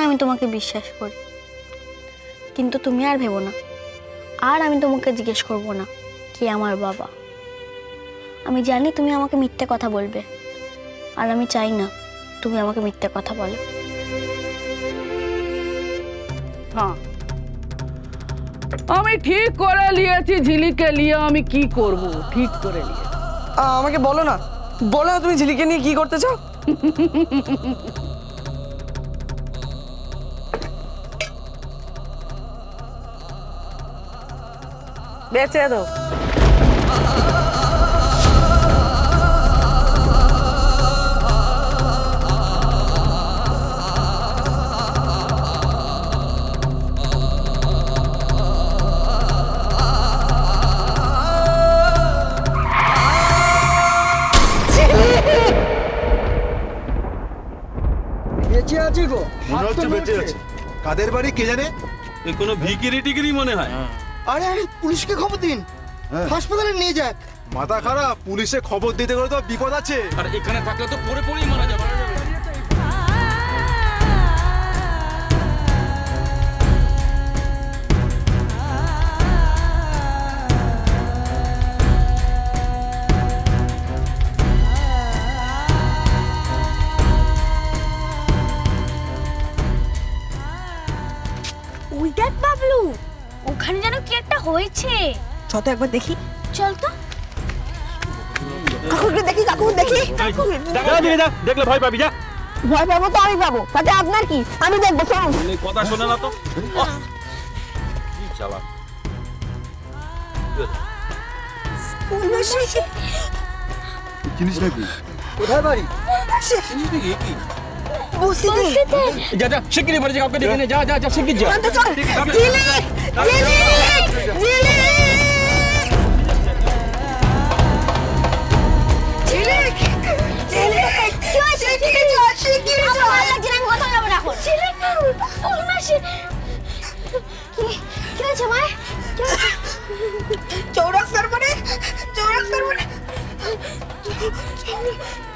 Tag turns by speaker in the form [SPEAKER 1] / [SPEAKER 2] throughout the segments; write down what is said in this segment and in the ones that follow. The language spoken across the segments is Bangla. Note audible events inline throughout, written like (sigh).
[SPEAKER 1] না আমি তোমাকে বিশ্বাস করি। কিন্তু তুমি আর ভেবো না। আর আমি তোমাকে জিজ্ঞেস করব না কি আমার বাবা। আমি জানি তুমি আমাকে মিথ্যে কথা বলবে। আর আমি চাই না তুমি আমাকে মিথ্যে কথা বলো।
[SPEAKER 2] হ্যাঁ। আমি ঠিক করে নিয়েছি ঝিলিকে নিয়ে আমি কি করব? ঠিক করে নিয়েছি।
[SPEAKER 3] আ, আমাকে বলো না। বলো না তুমি ঝিলিকে নিয়ে কি করতে চাও? (laughs)
[SPEAKER 2] বেঁচে দাও
[SPEAKER 4] বেঁচে আছি গো।
[SPEAKER 5] মনে হচ্ছে বেঁচে আছে। কাদের বাড়ি কে জানে?
[SPEAKER 6] এ কোনো ভিকিরি টিকিরি মনে হয়।
[SPEAKER 4] আরে আরে পুলিশকে খবর দিন।
[SPEAKER 5] হ্যাঁ।
[SPEAKER 4] হাসপাতালে নিয়ে যাক।
[SPEAKER 5] মাথা খারাপ পুলিশে খবর দিতে গেলে তো বিপদ আছে।
[SPEAKER 6] আর এখানে থাকলে তো পরে পরেই মারা যাবে।
[SPEAKER 1] যেন কি একটা হয়েছে
[SPEAKER 7] একবার দেখি।
[SPEAKER 1] চল তো।
[SPEAKER 7] কাকুকে দেখি কাকু দেখি।
[SPEAKER 6] দেখলে ভয় পাবি যা।
[SPEAKER 7] ভয় পাবো তো আমি পাবো। তাতে আপনার কি? আমি দেখব চল
[SPEAKER 6] কথা শোনে না তো। চালা
[SPEAKER 5] জিনিস নাকি?
[SPEAKER 4] কোথায় বাড়ি?
[SPEAKER 7] বসিতে
[SPEAKER 6] যা যা শিগগিরি বাড়ি যা কাউকে ডেকে নে। যা যা যা শিগগির যা।
[SPEAKER 7] চৌরাস্তার মানে চৌরাস্তার মানে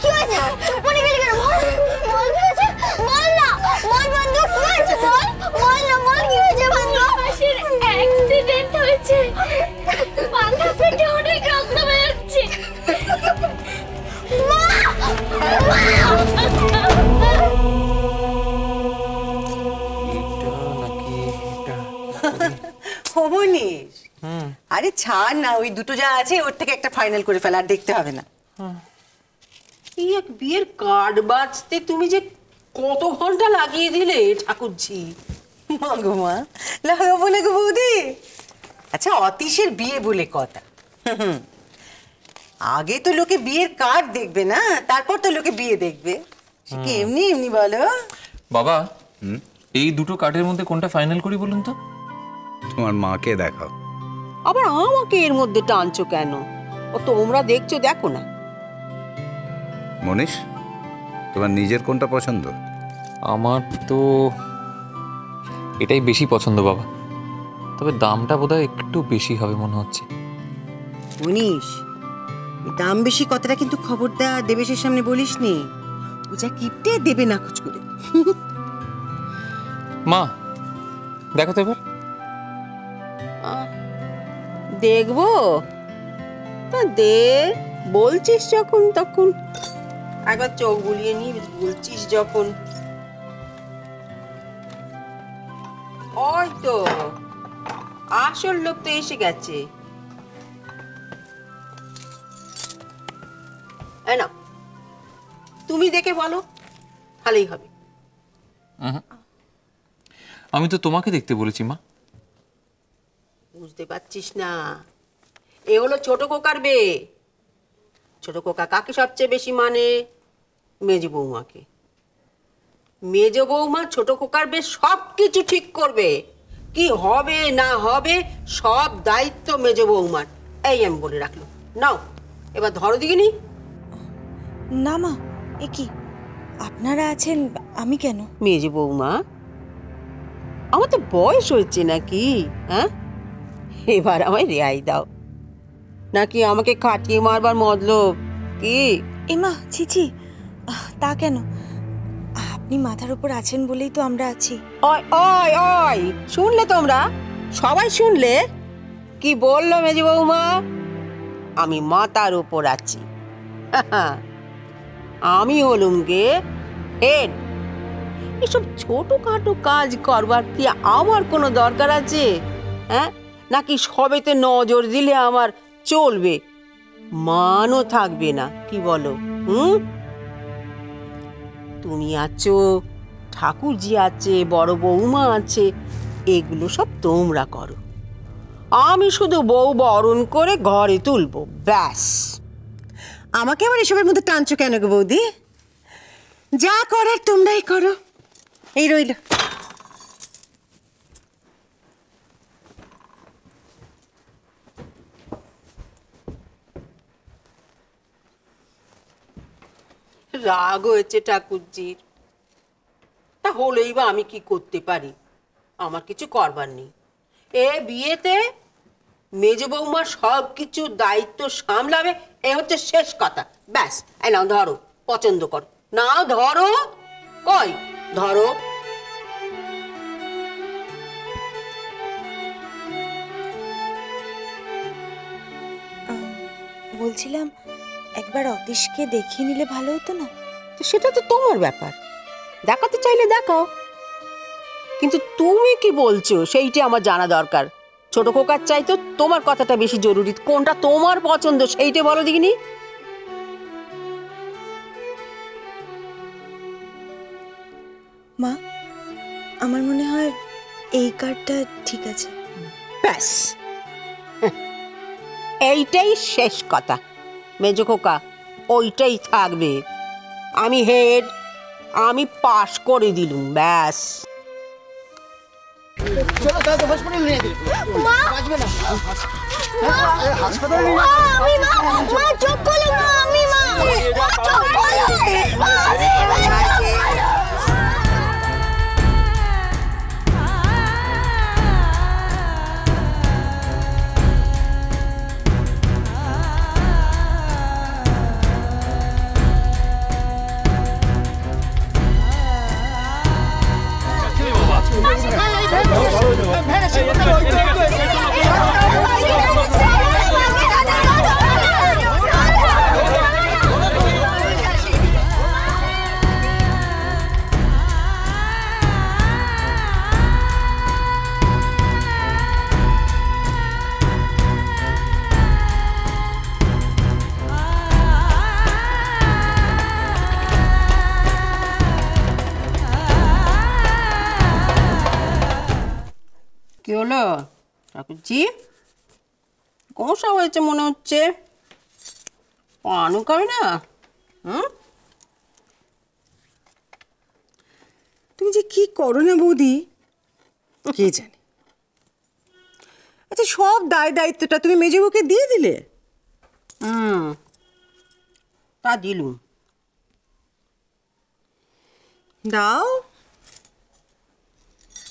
[SPEAKER 1] কি হয়েছে চুপ করে কেন বল বল কি হয়েছে বল না বল বন্ধু বল
[SPEAKER 8] ছাড় না ওই দুটো যা আছে ওর থেকে একটা ফাইনাল করে ফেলা আর দেখতে হবে না।
[SPEAKER 2] এই এক বিয়ের কার্ড বাজতে তুমি যে কত ঘণ্টা লাগিয়ে দিলে ঠাকুরজি?
[SPEAKER 8] মা গো মা লাগাবো না গো বৌদি? আচ্ছা অতীশের বিয়ে বলে কথা। আগে তো লোকে বিয়ের কার্ড দেখবে না তারপর তো লোকে বিয়ে দেখবে। সে কি এমনি এমনি বলো?
[SPEAKER 9] বাবা এই দুটো কার্ডের মধ্যে কোনটা ফাইনাল করি বলুন তো?
[SPEAKER 10] তোমার মাকে দেখাও।
[SPEAKER 2] আবার আমাকে এর মধ্যে টানছো কেন? ও তোমরা দেখছ দেখো না।
[SPEAKER 10] মনীষ তোমার নিজের কোনটা পছন্দ?
[SPEAKER 9] আমার তো এটাই বেশি পছন্দ বাবা। তবে দামটা বোধহয় একটু বেশি হবে মনে হচ্ছে।
[SPEAKER 8] মনীষ দাম বেশি কথাটা কিন্তু খবরটা দেবেশের সামনে বলিস নি ও যা কিপটে দেবে না খোঁজ করে।
[SPEAKER 9] মা দেখো তো এবার।
[SPEAKER 2] দেখব? দে, বলছিস যখন তখন। একবার চোখ বুলিয়ে নি, বলছিস যখন। ওই তো আসল লোক তো এসে গেছে। এই তুমি দেখে বলো, ভালোই হবে।
[SPEAKER 9] আমি তো তোমাকে দেখতে বলেছি, মা।
[SPEAKER 2] বুঝতে পারছিস না। এ হলো ছোট কোকার বে ছোট কোকা কাকে সবচেয়ে বেশি মানে? মেজ বৌমাকে। মেজ বৌমা ছোট কোকার বে সব কিছু ঠিক করবে। কি হবে না হবে সব দায়িত্ব মেজ বৌমার। এই আমি বলে রাখল নাও এবার ধরো দিকিনি
[SPEAKER 7] না মা এ কি? আপনারা আছেন আমি কেন?
[SPEAKER 2] মেজ বৌমা আমার তো বয়স হয়েছে নাকি হ্যাঁ? এবার আমায় রেয়াই দাও। নাকি আমাকে খাটিয়ে মারবার মতলব? কি?
[SPEAKER 7] এমা ছিছি তা কেন? আপনি মাথার উপর আছেন বলেই তো আমরা আছি।
[SPEAKER 2] ওই ওই ওই শুনলে তোমরা? সবাই শুনলে? কি বলল মেজি বৌমা? আমি মাতার উপর আছি। আমি হলুম গে। হেড এসব ছোটখাটো কাজ করবার কি আমার কোনো দরকার আছে? হ্যাঁ? নাকি সবেতে নজর দিলে আমার চলবে? মানও থাকবে না, কি বলো, হুম? তুমি আছো, ঠাকুরজি আছে, বড় বৌমা আছে, এগুলো সব তোমরা করো। আমি শুধু বউ বরণ করে ঘরে তুলবো, ব্যাস।
[SPEAKER 8] আমাকে আবার এসবের মধ্যে টানছো কেন গো বৌদি? যা করার তোমরাই করো। এই রইল।
[SPEAKER 2] রাগ হয়েছে ঠাকুরজির। তা হলেই বা আমি কি করতে পারি? আমার কিছু করবার নেই। এ বিয়েতে মেজ বৌমা সব কিছু দায়িত্ব সামলাবে, এ হচ্ছে শেষ কথা। ব্যাস, এই নাও ধরো, পছন্দ করো। না ধরো, কই? ধরো।
[SPEAKER 7] বলছিলাম একবার অতীশকে দেখিয়ে নিলে ভালো হতো না?
[SPEAKER 2] তো সেটা তো তোমার ব্যাপার। দেখাতে চাইলে দেখাও। কিন্তু তুমি কি বলছো? সেইটা আমার জানা দরকার। ছোট খোকার চাই তো তোমার কথাটা বেশি জরুরি। কোনটা তোমার পছন্দ সেইটা বলো দেখিনি?
[SPEAKER 7] মা আমার মনে হয় এই কার্ডটা ঠিক আছে।
[SPEAKER 2] ব্যাস। এইটাই শেষ কথা। মেজ খোকা ওইটাই থাকবে। আমি হেড আমি পাশ করে দিলুম ব্যাস।
[SPEAKER 4] চলো তাহলে হসপিটাল নিয়ে দিই বাঁচবে না। হাসপাতাল নিয়ে
[SPEAKER 1] মা, আমি মা মা চোখ খোলো মা আমি মা। মা চোখ খোলো। মা, আমি মা,
[SPEAKER 2] হলো? ঠাকুরজি গোসা হয়েছে মনে হচ্ছে। পানু খাবে না? হুম?
[SPEAKER 8] তুমি যে কি করো না বৌদি? কে জানে? আচ্ছা সব দায় দায়িত্বটা তুমি মেজবউকে দিয়ে দিলে?
[SPEAKER 2] হুম। তা দিলুম।
[SPEAKER 8] দাও।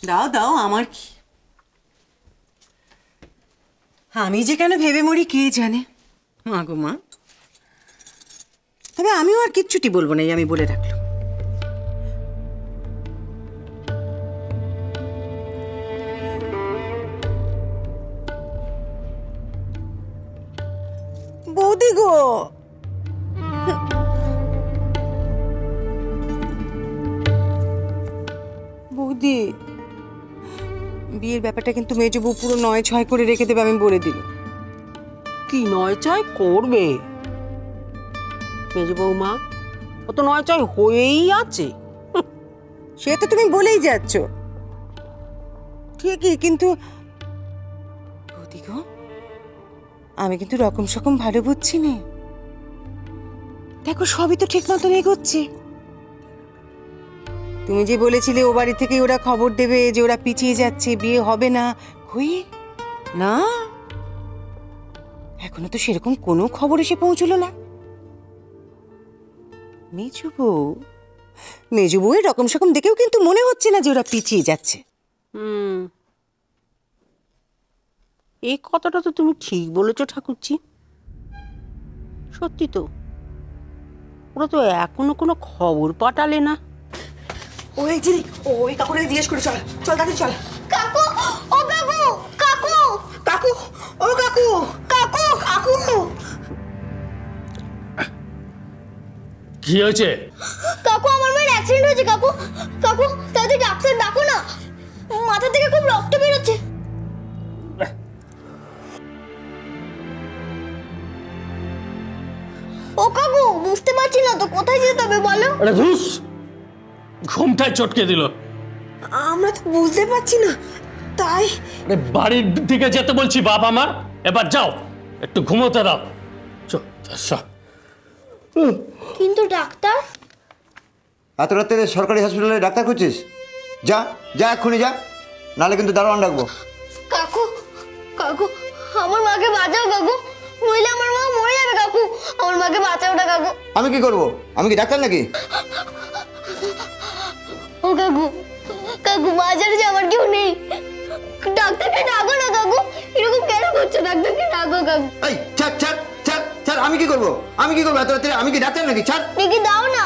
[SPEAKER 8] দাও দাও আমার কি? আমি যে কেন ভেবে মরি কে জানে? মা গো মা। তবে আমিও আর কিচ্ছুটি বলব না আমি বলে রাখলাম। বৌদি গো। বৌদি। বিয়ের ব্যাপারটা কিন্তু মেজো বউ পুরো নয় ছয় করে রেখে দেবে আমি বলে দিল
[SPEAKER 2] কি নয় ছয় করবে? মেজ বৌমা ও তো নয় চয় হয়েই আছে।
[SPEAKER 8] সে তো তুমি বলেই যাচ্ছ। ঠিকই কিন্তু আমি কিন্তু রকম সকম ভালো বুঝছি না। দেখো সবই তো ঠিক মতন এগোচ্ছে। তুমি যে বলেছিলে ও বাড়ি থেকে ওরা খবর দেবে যে ওরা পিছিয়ে যাচ্ছে, বিয়ে হবে না। কই না? এখনও তো সেরকম কোনো খবর এসে পৌঁছলো না। মেজু বউ, মেজু বউয়ের রকম সকম দেখেও কিন্তু মনে হচ্ছে না যে ওরা পিছিয়ে যাচ্ছে।
[SPEAKER 2] এই কথাটা তো তুমি ঠিক বলেছ ঠাকুরজি। সত্যি তো, ওরা তো এখনও কোনো খবর পাঠালে না।
[SPEAKER 7] ওই জিরি ওই কাকুরে জিজ্ঞেস করে চল চল তাড়াতাড়ি চল।
[SPEAKER 1] কাকু ও কাকু কাকু।
[SPEAKER 7] কাকু ও কাকু। কাকু কাকু।
[SPEAKER 6] কি হয়েছে?
[SPEAKER 1] কাকু আমার মায়ের অ্যাক্সিডেন্ট হয়েছে কাকু। কাকু তাড়াতাড়ি ডাক্তার ডাকো না। মাথা থেকে খুব রক্ত বেরোচ্ছে। ও কাকু বুঝতে পারছি না তো কোথায় যেতে হবে বলো।
[SPEAKER 6] আরে ধুস! ঘুমটায় চটকে দিল।
[SPEAKER 7] আমরা তো বুঝতে পারছি না তাই
[SPEAKER 6] আরে বাড়ির দিকে যেতে বলছি বাপ আমার। এবার যাও একটু ঘুমোতে দাও। চল চল
[SPEAKER 1] কিন্তু ডাক্তার
[SPEAKER 4] এত রাত্রে সরকারি হসপিটালে ডাক্তার খুঁজছিস? যা যা এক্ষুনি যা নাহলে কিন্তু দারোয়ান ডাকবো।
[SPEAKER 1] কাকু কাকু আমার মাকে বাঁচাও কাকু। নইলে আমার মা মরে যাবে কাকু। আমার মাকে বাঁচাও না কাকু।
[SPEAKER 4] আমি কি করব? আমি কি ডাক্তার নাকি?
[SPEAKER 1] ও কাকু কাকু বাজারে যে আমার কেউ নেই। ডাক্তারকে ডাকো না কাকু এরকম কেন করছ ডাক্তারকে ডাকো কাকু।
[SPEAKER 4] এই ছাড় ছাড় ছাড় ছাড় আমি কি করব? আমি কি করব এত রাত্রে? আমি কি ডাক্তার নাকি? ছাড়।
[SPEAKER 1] দেখি দাও না।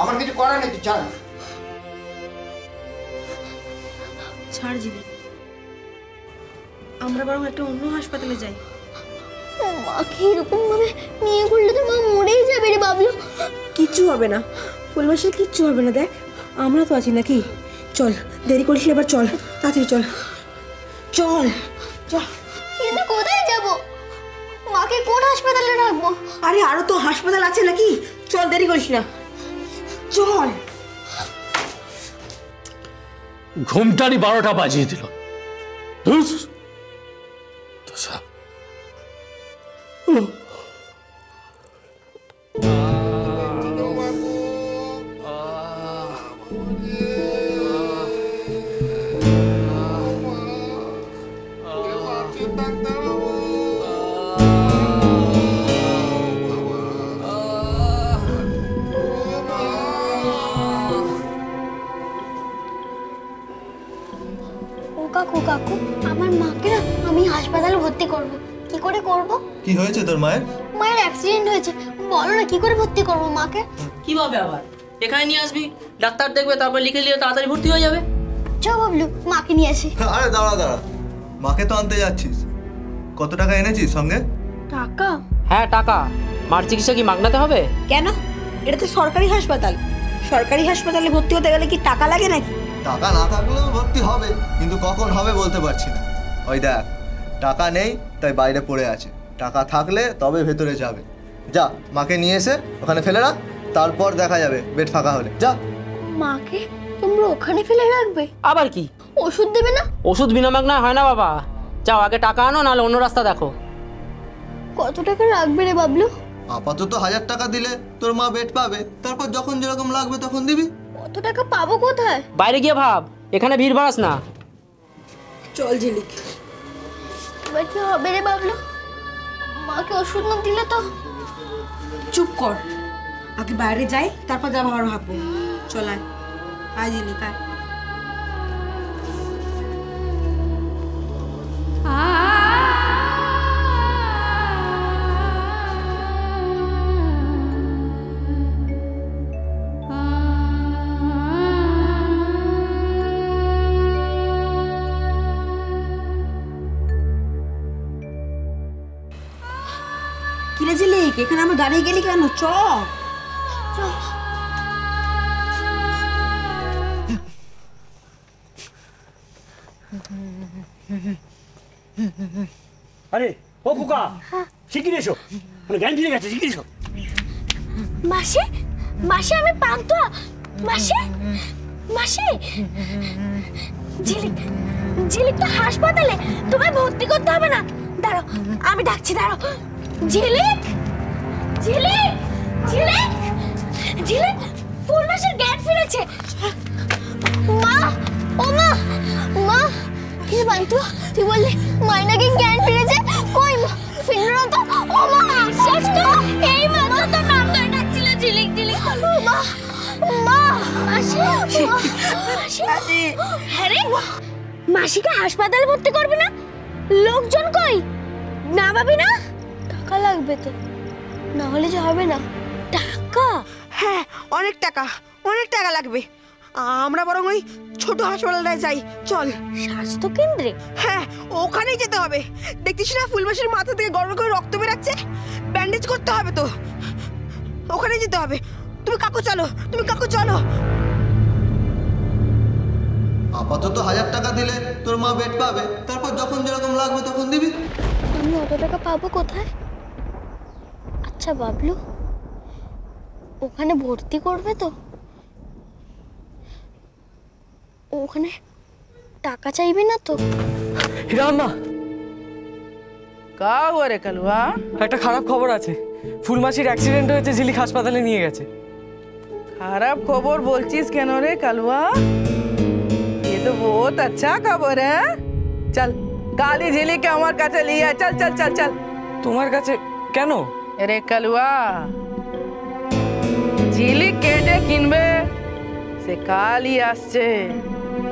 [SPEAKER 4] আমার কিছু করার নেই তুই ছাড়।
[SPEAKER 7] ছাড় জিবি আমরা বরং একটা অন্য হাসপাতালে যাই।
[SPEAKER 1] মাকে এরকম ভাবে নিয়ে ঘুরলে তো মা মরেই যাবে রে বাবলু।
[SPEAKER 7] কিচ্ছু হবে না। ফুলবাসীর কিচ্ছু হবে না দেখ। আমরা তো আছি নাকি? চল দেরি করিস এবার চল তাড়াতাড়ি চল। চল চল।
[SPEAKER 1] কিন্তু কোথায় যাব? মাকে কোন হাসপাতালে রাখব?
[SPEAKER 7] আরে আরও তো হাসপাতাল আছে নাকি? চল দেরি করিস না। চল।
[SPEAKER 6] ঘুমটারই বারোটা বাজিয়ে দিল। ধুস। দশা
[SPEAKER 1] ও কাকু কাকু আমার মাকে না আমি হাসপাতালে ভর্তি করব। কি করে করব?
[SPEAKER 5] কি হয়েছে তোর মায়ের?
[SPEAKER 1] মায়ের অ্যাক্সিডেন্ট হয়েছে। বলো না কি করে ভর্তি করব মাকে?
[SPEAKER 11] কীভাবে আবার? এখানে নিয়ে আসবি ডাক্তার দেখবে তারপর লিখে নিয়ে তাড়াতাড়ি ভর্তি হয়ে যাবে।
[SPEAKER 1] চ বাবলু মাকে নিয়ে আসি। (laughs)
[SPEAKER 5] আরে দাঁড়া দাঁড়া। মাকে তো আনতে যাচ্ছিস। কত টাকা এনেছিস সঙ্গে?
[SPEAKER 1] টাকা?
[SPEAKER 11] হ্যাঁ টাকা। মার চিকিৎসা কি মাগনাতে হবে?
[SPEAKER 7] কেন? এটা তো সরকারি হাসপাতাল। সরকারি হাসপাতালে ভর্তি হতে গেলে কি টাকা লাগে নাকি?
[SPEAKER 5] টাকা না থাকলেও ভর্তি হবে কিন্তু কখন হবে বলতে পারছি না। ওই দেখ টাকা নেই তাই বাইরে পড়ে আছে। টাকা থাকলে তবে ভেতরে যাবে। যা মাকে নিয়ে এসে ওখানে ফেলে রাখ তারপর দেখা যাবে বেড ফাঁকা হলে। যা।
[SPEAKER 1] মাকে তোমরা ওখানে ফেলে রাখবে?
[SPEAKER 11] আবার কি?
[SPEAKER 1] ওষুধ দেবে না?
[SPEAKER 11] ওষুধ বিনা মাগনায় হয় না বাবা। যাও আগে টাকা আনো নাহলে অন্য রাস্তা দেখো।
[SPEAKER 1] কত টাকা রাখবে রে বাবলু?
[SPEAKER 5] আপাতত হাজার টাকা দিলে তোর মা বেড পাবে তারপর যখন যেরকম লাগবে তখন দিবি।
[SPEAKER 1] কত টাকা পাবো কোথায়?
[SPEAKER 11] বাইরে গিয়ে ভাব এখানে ভিড় বাড়াস না।
[SPEAKER 7] চল ঝিলিক।
[SPEAKER 1] এবার কি হবে রে বাবলু? মাকে ওষুধ না দিলে তো?
[SPEAKER 7] চুপ কর। আগে বাইরে যাই তারপর যা ভাবার ভাববো চল আয়। আয় ঝিলিক আয়। কিরে ঝিলিক এখানে আমরা দাঁড়িয়ে গেলি কেন? চ।
[SPEAKER 6] আরে ও খোকা শিখিয়ে এসো। মানে জ্ঞান ফিরে গেছে শিখিয়ে এসো।
[SPEAKER 1] মাসি মাসি আমি পান্তুয়া। মাসি মাসি। ঝিলিক ঝিলিক তো হাসপাতালে। তোমায় ভর্তি করতে হবে না। দাঁড়াও আমি ডাকছি দাঁড়াও। ঝিলিক? ঝিলিক? ঝিলিক? ঝিলিক ফুল মাসের জ্ঞান ফিরেছে। মা ও মা মা কি পান্তুয়া তুই বললি মাইনাকে জ্ঞান ফিরেছে? কই মা ফিরল না তো? ও মা শেষ তো। এই মা তো নাম ধরে ডাকছিল ঝিলিক ঝিলিক। মা মা মাসি মাসি হ্যাঁ রে মাসিকে হাসপাতালে ভর্তি করবে না? লোকজন কই? না ভাবি না? টাকা লাগবে তো। না হলে যে হবে না। টাকা?
[SPEAKER 7] হ্যাঁ অনেক টাকা অনেক টাকা লাগবে। আমরা বরং ওই ছোট হাসপাতালটায় যাই। চল।
[SPEAKER 1] স্বাস্থ্য কেন্দ্রে
[SPEAKER 7] হ্যাঁ ওখানেই যেতে হবে। দেখছিস না ফুলবাসীর মাথা থেকে গরম করে রক্ত বেরাচ্ছে? ব্যান্ডেজ করতে হবে তো। ওখানে যেতে হবে। তুমি কাকু চলো তুমি কাকু চলো।
[SPEAKER 5] আপাতত হাজার টাকা দিলে তোর মা বেড পাবে। তারপর যখন যেরকম লাগবে তখন দিবি।
[SPEAKER 1] আমি অত টাকা পাবো কোথায়? আচ্ছা বাবলু। ওখানে ভর্তি করবে তো? ওখানে টাকা চাইবে না তো?
[SPEAKER 12] রামা কা করে কালুয়া
[SPEAKER 3] একটা খারাপ খবর আছে। ফুলমাসির অ্যাক্সিডেন্ট হয়েছে ঝিলিক হাসপাতালে নিয়ে গেছে।
[SPEAKER 12] খারাপ খবর বলছিস কেন রে কালুয়া এ তো বহুত আচ্ছা খবর হ্যাঁ চল কালি ঝিলিকে আমার কাছে নিয়ে চল চল চল চল।
[SPEAKER 3] তোমার কাছে কেন?
[SPEAKER 12] রে কালুয়া ঝিলিক কেটে কিনবে সে কালি আসছে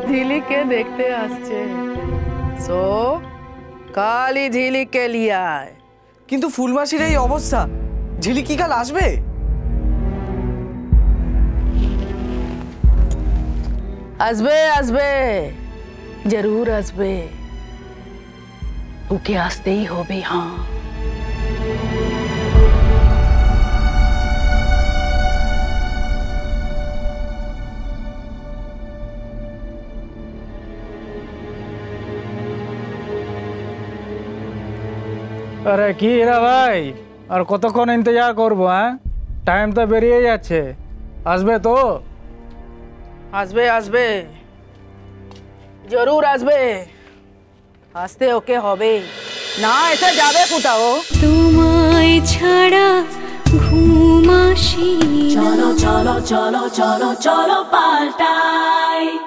[SPEAKER 12] ঝিলিককে দেখতে আসছে সো কালি ঝিলিককে লিয়ে আয়
[SPEAKER 3] কিন্তু ফুলমাসির এই অবস্থা ঝিলিক কি কাল আসবে
[SPEAKER 12] আসবে আসবে জরুর আসবে ওকে আসতেই হবে হ্যাঁ
[SPEAKER 13] আরে কি রে ভাই? আর কতক্ষণ ইন্তজার করব হ্যাঁ? টাইম তো বেরিয়ে যাচ্ছে। আসবে তো?
[SPEAKER 12] আসবে আসবে। জরুর আসবে। আসতে ওকে হবে। না এসে যাবে কোথাও?
[SPEAKER 14] তোমায় ছাড়া ঘুম আসি চলো চলো চলো চলো চলো পাল্টাই।